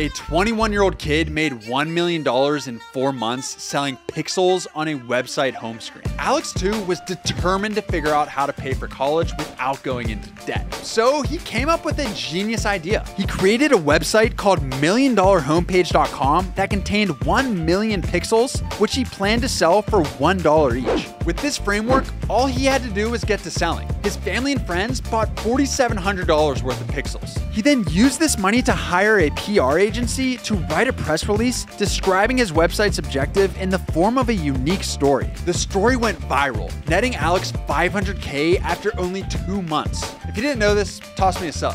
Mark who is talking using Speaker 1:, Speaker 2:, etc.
Speaker 1: A 21 year old kid made $1 million in four months selling pixels on a website home screen. Alex Tew, was determined to figure out how to pay for college without going into debt. So he came up with a genius idea. He created a website called MillionDollarHomepage.com that contained 1 million pixels, which he planned to sell for $1 each. With this framework, all he had to do was get to selling. His family and friends bought $4,700 worth of pixels. He then used this money to hire a PR agency to write a press release describing his website's objective in the form of a unique story. The story went viral, netting Alex 500K after only two months. If you didn't know this, toss me a sub.